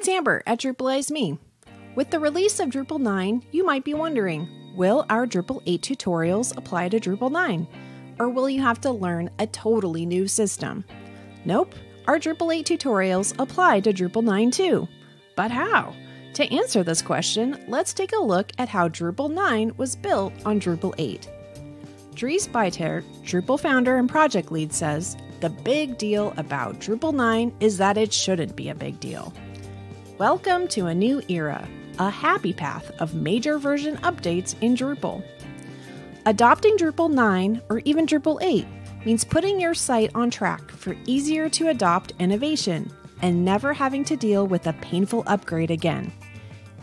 it's Amber at Drupalize Me. With the release of Drupal 9, you might be wondering will our Drupal 8 tutorials apply to Drupal 9? Or will you have to learn a totally new system? Nope, our Drupal 8 tutorials apply to Drupal 9 too. But how? To answer this question, let's take a look at how Drupal 9 was built on Drupal 8. Dries Buytaert, Drupal founder and project lead, says the big deal about Drupal 9 is that it shouldn't be a big deal. Welcome to a new era, a happy path of major version updates in Drupal. Adopting Drupal 9 or even Drupal 8 means putting your site on track for easier to adopt innovation and never having to deal with a painful upgrade again.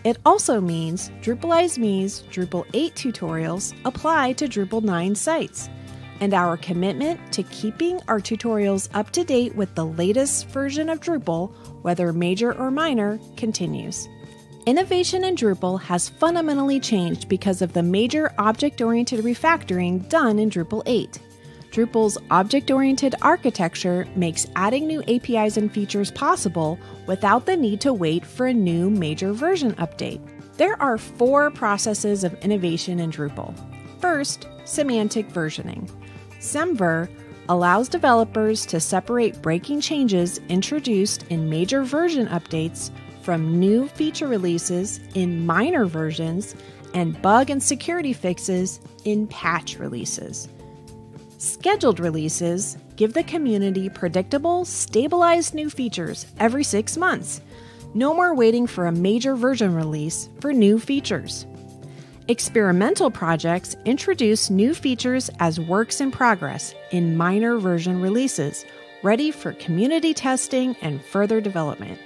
It also means Drupalize Me's Drupal 8 tutorials apply to Drupal 9 sites, and our commitment to keeping our tutorials up to date with the latest version of Drupal, whether major or minor, continues. Innovation in Drupal has fundamentally changed because of the major object oriented refactoring done in Drupal 8. Drupal's object oriented architecture makes adding new APIs and features possible without the need to wait for a new major version update. There are four processes of innovation in Drupal. First, semantic versioning. Semver allows developers to separate breaking changes introduced in major version updates from new feature releases in minor versions and bug and security fixes in patch releases. Scheduled releases give the community predictable, stabilized new features every six months. No more waiting for a major version release for new features. Experimental projects introduce new features as works in progress in minor version releases, ready for community testing and further development.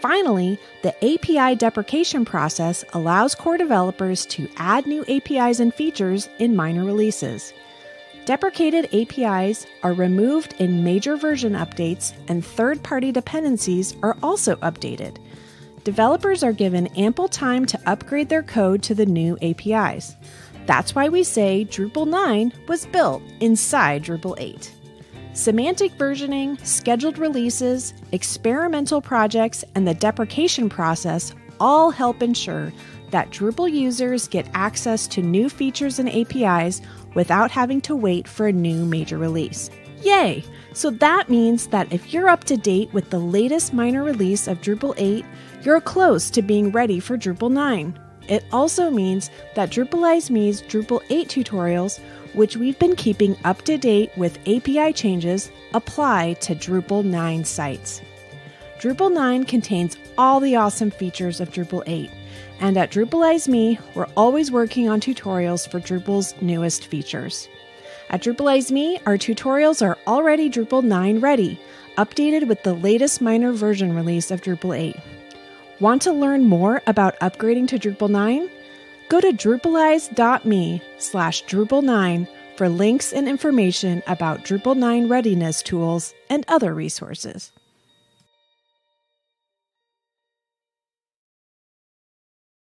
Finally, the API deprecation process allows core developers to add new APIs and features in minor releases. Deprecated APIs are removed in major version updates, and third party dependencies are also updated. Developers are given ample time to upgrade their code to the new APIs. That's why we say Drupal 9 was built inside Drupal 8. Semantic versioning, scheduled releases, experimental projects, and the deprecation process all help ensure that Drupal users get access to new features and APIs without having to wait for a new major release. Yay! So that means that if you're up to date with the latest minor release of Drupal 8, you're close to being ready for Drupal 9. It also means that Drupalize Me's Drupal 8 tutorials, which we've been keeping up to date with API changes, apply to Drupal 9 sites. Drupal 9 contains all the awesome features of Drupal 8 and at Drupalize Me, we're always working on tutorials for Drupal's newest features. At Drupalize Me, our tutorials are already Drupal 9 ready, updated with the latest minor version release of Drupal 8. Want to learn more about upgrading to Drupal 9? Go to drupalize.me slash Drupal 9 for links and information about Drupal 9 readiness tools and other resources.